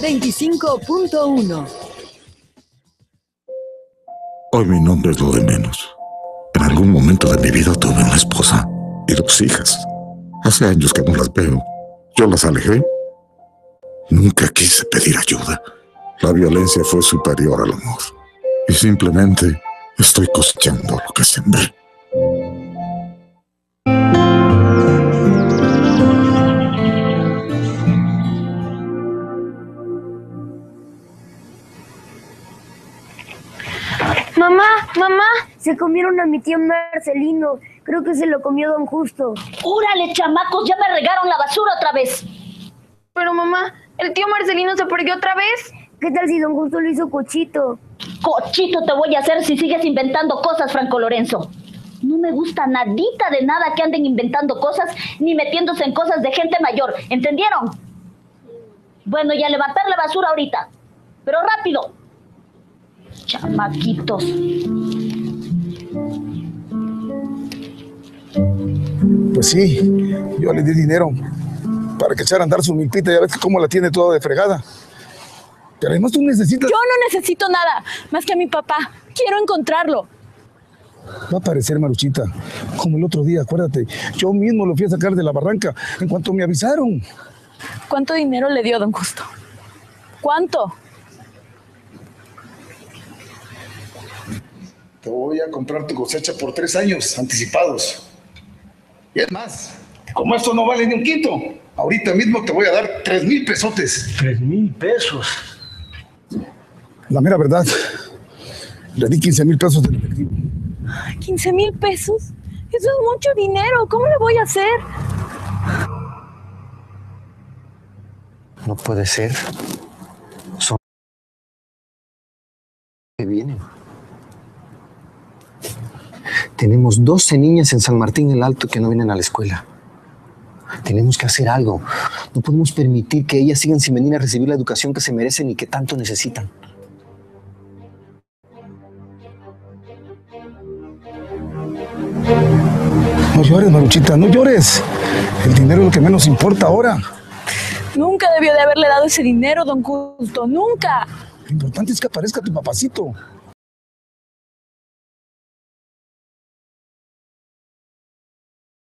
25.1 Hoy mi nombre es lo de menos. En algún momento de mi vida tuve una esposa y dos hijas. Hace años que no las veo. Yo las alejé. Nunca quise pedir ayuda. La violencia fue superior al amor. Y simplemente estoy cosechando lo que sembré. Mamá, se comieron a mi tío Marcelino. Creo que se lo comió don Justo. ¡Úrale, chamacos! Ya me regaron la basura otra vez. Pero mamá, el tío Marcelino se perdió otra vez. ¿Qué tal si don Justo lo hizo cochito? Cochito te voy a hacer si sigues inventando cosas, Franco Lorenzo. No me gusta nadita de nada que anden inventando cosas ni metiéndose en cosas de gente mayor. ¿Entendieron? Bueno, y a levantar la basura ahorita. Pero rápido. Chamaquitos. Pues sí, yo le di dinero para que echara a andar su milpita. Ya ves cómo la tiene toda de fregada. Pero además tú necesitas... Yo no necesito nada, más que a mi papá. Quiero encontrarlo. Va a parecer Maruchita, como el otro día, acuérdate. Yo mismo lo fui a sacar de la barranca en cuanto me avisaron. ¿Cuánto dinero le dio don Justo? ¿Cuánto? Te voy a comprar tu cosecha por tres años anticipados. Y es más, como esto no vale ni un quinto, ahorita mismo te voy a dar tres mil pesotes. Tres mil pesos. La mera verdad, le di 15 mil pesos de efectivo. ¿15 mil pesos? Eso es mucho dinero. ¿Cómo le voy a hacer? No puede ser. Son que vienen. Tenemos 12 niñas en San Martín el Alto que no vienen a la escuela. Tenemos que hacer algo. No podemos permitir que ellas sigan sin venir a recibir la educación que se merecen y que tanto necesitan. No llores, Maruchita, no llores. El dinero es lo que menos importa ahora. Nunca debió de haberle dado ese dinero, don Justo. Nunca. Lo importante es que aparezca tu papacito.